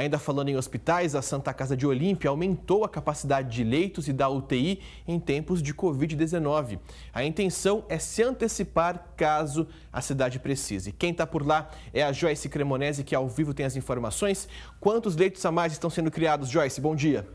Ainda falando em hospitais, a Santa Casa de Olímpia aumentou a capacidade de leitos e da UTI em tempos de Covid-19. A intenção é se antecipar caso a cidade precise. Quem está por lá é a Joyce Cremonese, que ao vivo tem as informações. Quantos leitos a mais estão sendo criados, Joyce? Bom dia.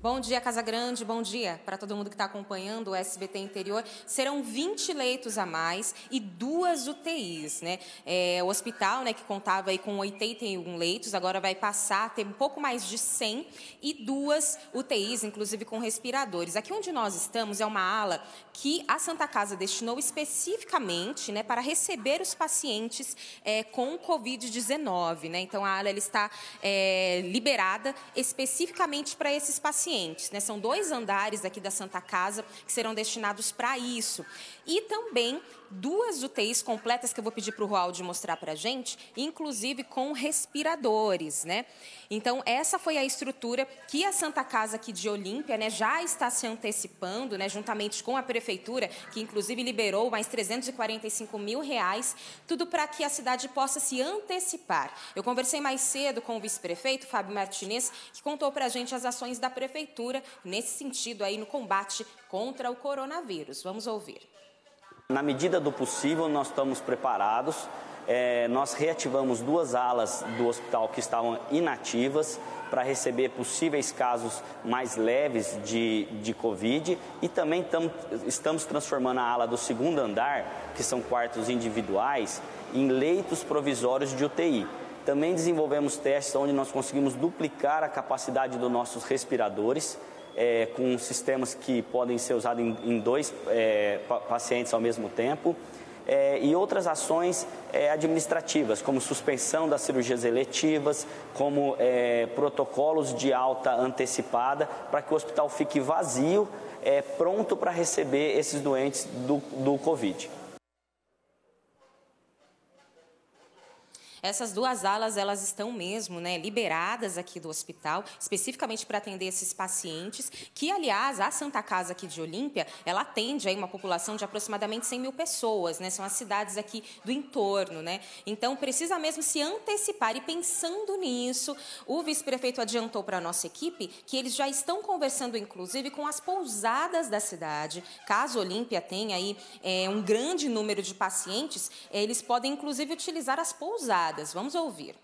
Bom dia, Casa Grande. Bom dia para todo mundo que está acompanhando o SBT Interior. Serão 20 leitos a mais e duas UTIs, né? É, o hospital, né, que contava aí com 81 leitos, agora vai passar a ter um pouco mais de 100 e duas UTIs, inclusive com respiradores. Aqui onde nós estamos é uma ala que a Santa Casa destinou especificamente, né, para receber os pacientes é, com Covid-19, né? Então a ala está é, liberada especificamente para esses pacientes pacientes. Né? São dois andares aqui da Santa Casa que serão destinados para isso. E também duas UTIs completas que eu vou pedir para o Roaldo mostrar para a gente, inclusive com respiradores, né? Então, essa foi a estrutura que a Santa Casa aqui de Olímpia né, já está se antecipando, né, juntamente com a Prefeitura, que inclusive liberou mais 345 mil reais, tudo para que a cidade possa se antecipar. Eu conversei mais cedo com o vice-prefeito, Fábio Martinez, que contou para a gente as ações da Prefeitura nesse sentido aí no combate contra o coronavírus. Vamos ouvir. Na medida do possível, nós estamos preparados. É, nós reativamos duas alas do hospital que estavam inativas para receber possíveis casos mais leves de, de Covid e também tam, estamos transformando a ala do segundo andar, que são quartos individuais, em leitos provisórios de UTI. Também desenvolvemos testes onde nós conseguimos duplicar a capacidade dos nossos respiradores é, com sistemas que podem ser usados em, em dois é, pacientes ao mesmo tempo. É, e outras ações é, administrativas, como suspensão das cirurgias eletivas, como é, protocolos de alta antecipada, para que o hospital fique vazio, é, pronto para receber esses doentes do, do Covid. Essas duas alas, elas estão mesmo né, liberadas aqui do hospital, especificamente para atender esses pacientes, que, aliás, a Santa Casa aqui de Olímpia, ela atende aí uma população de aproximadamente 100 mil pessoas, né? São as cidades aqui do entorno, né? Então, precisa mesmo se antecipar e pensando nisso, o vice-prefeito adiantou para a nossa equipe que eles já estão conversando, inclusive, com as pousadas da cidade. Caso Olímpia tenha aí é, um grande número de pacientes, eles podem, inclusive, utilizar as pousadas Vamos ouvir.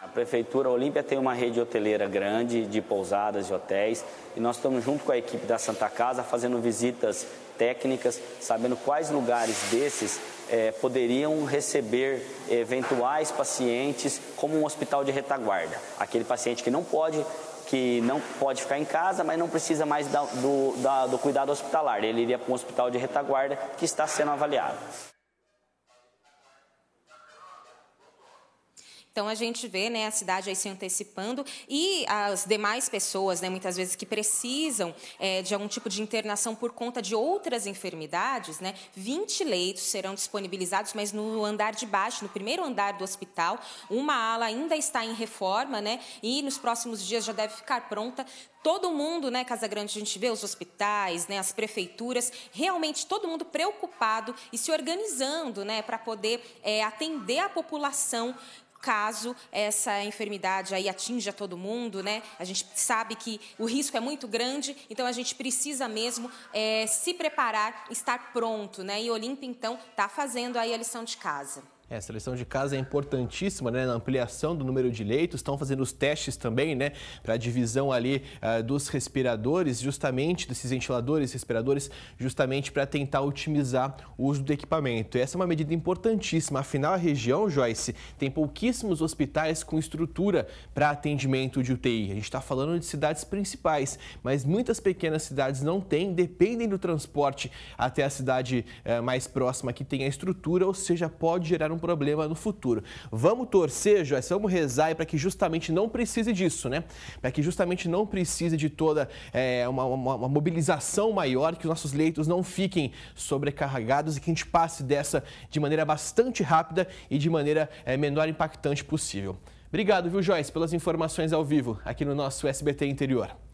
A Prefeitura Olímpia tem uma rede hoteleira grande de pousadas e hotéis e nós estamos junto com a equipe da Santa Casa fazendo visitas técnicas, sabendo quais lugares desses é, poderiam receber eventuais pacientes como um hospital de retaguarda. Aquele paciente que não pode que não pode ficar em casa, mas não precisa mais da, do, da, do cuidado hospitalar. Ele iria para um hospital de retaguarda que está sendo avaliado. Então a gente vê né, a cidade aí se antecipando e as demais pessoas, né, muitas vezes que precisam é, de algum tipo de internação por conta de outras enfermidades, né, 20 leitos serão disponibilizados, mas no andar de baixo, no primeiro andar do hospital, uma ala ainda está em reforma, né, e nos próximos dias já deve ficar pronta. Todo mundo, né, Casa Grande, a gente vê os hospitais, né, as prefeituras, realmente todo mundo preocupado e se organizando, né, para poder é, atender a população caso essa enfermidade aí atinja todo mundo, né? A gente sabe que o risco é muito grande, então a gente precisa mesmo é, se preparar, estar pronto, né? E Olímpia, então, está fazendo aí a lição de casa. É, a seleção de casa é importantíssima né, na ampliação do número de leitos. Estão fazendo os testes também né, para a divisão ali uh, dos respiradores, justamente desses ventiladores, respiradores, justamente para tentar otimizar o uso do equipamento. Essa é uma medida importantíssima. Afinal, a região, Joyce, tem pouquíssimos hospitais com estrutura para atendimento de UTI. A gente está falando de cidades principais, mas muitas pequenas cidades não têm, dependem do transporte até a cidade uh, mais próxima que tem a estrutura, ou seja, pode gerar um problema no futuro. Vamos torcer, Joyce, vamos rezar para que justamente não precise disso, né? Para que justamente não precise de toda é, uma, uma, uma, mobilização maior, que os nossos leitos não fiquem sobrecarregados e que a gente passe dessa de maneira bastante rápida e de maneira é, menor impactante possível. Obrigado, viu, Joyce, pelas informações ao vivo aqui no nosso SBT Interior.